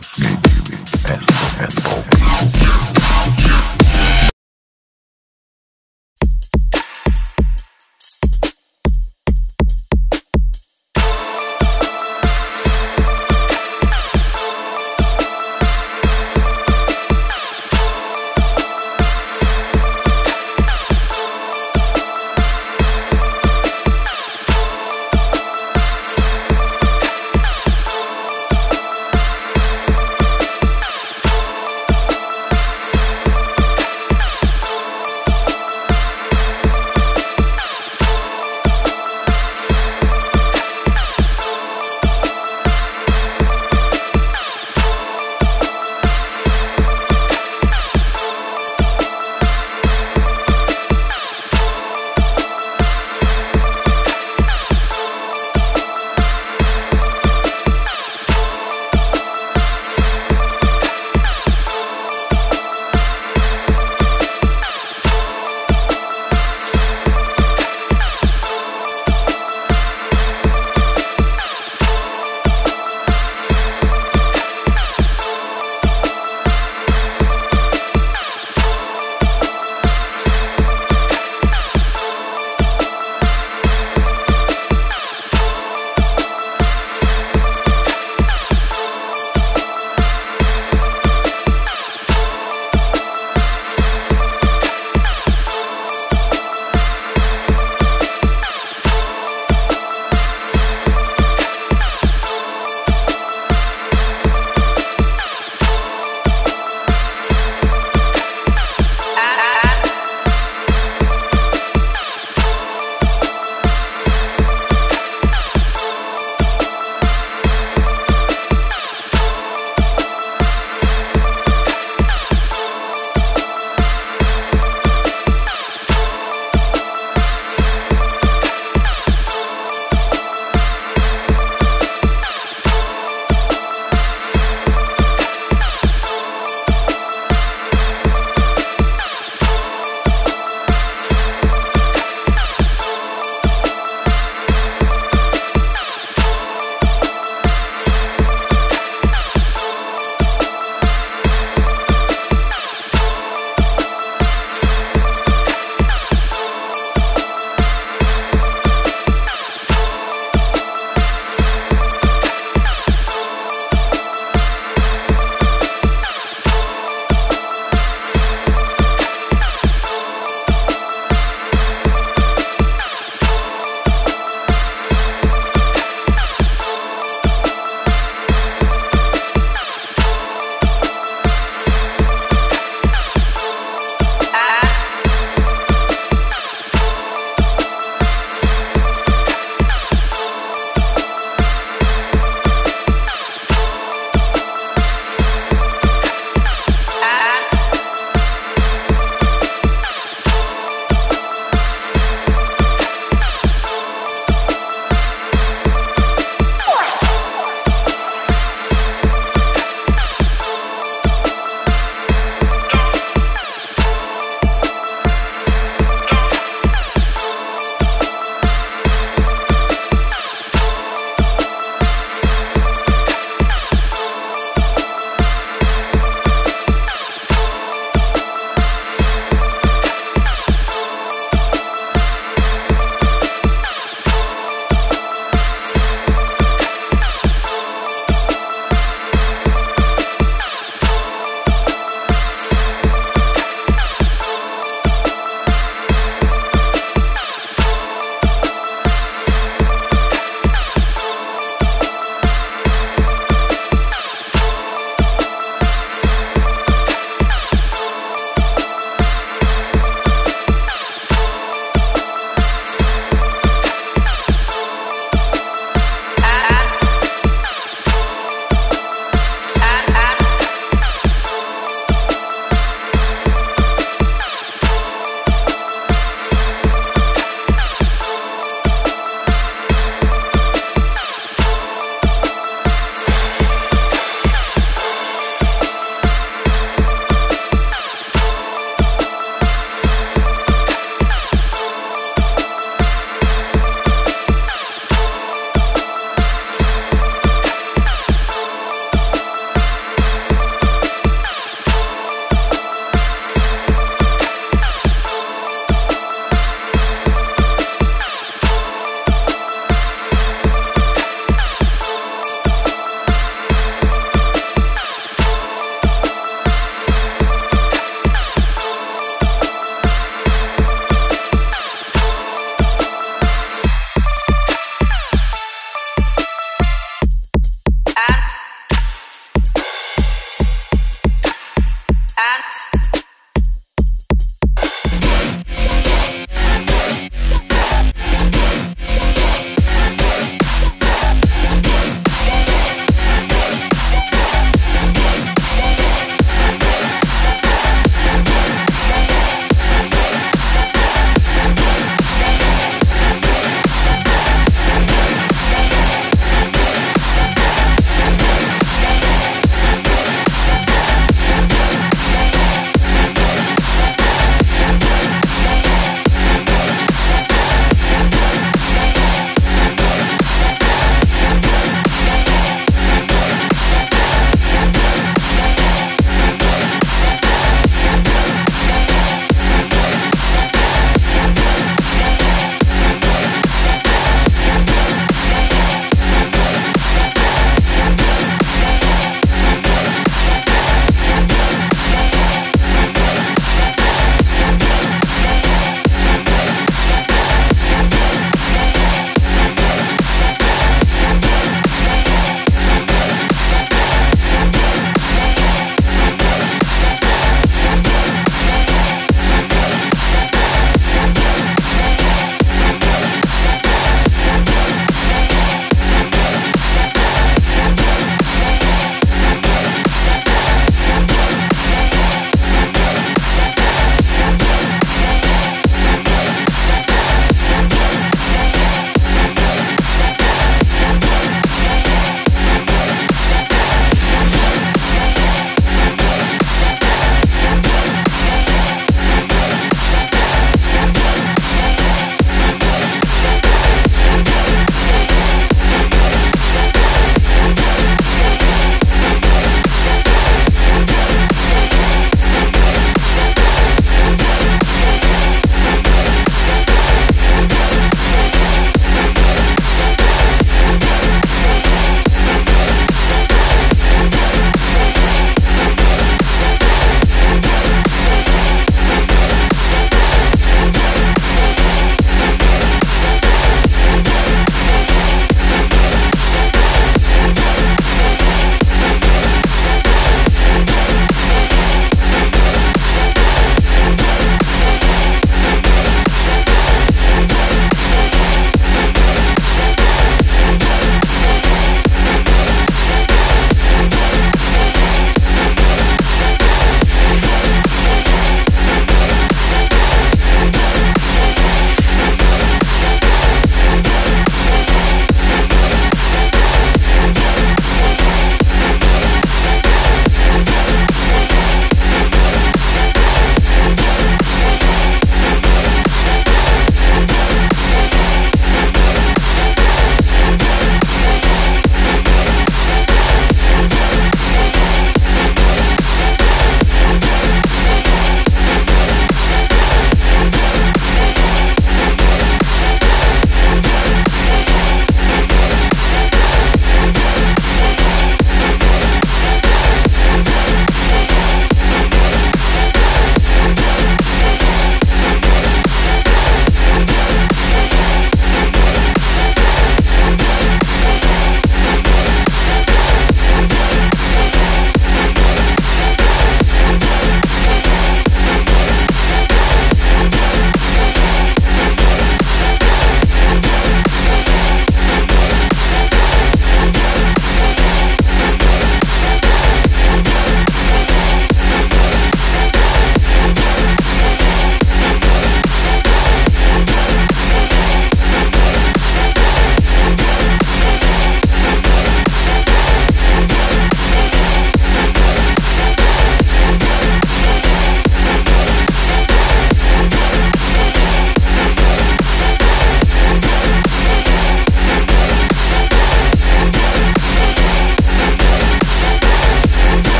Gay Beauty, S.O.S.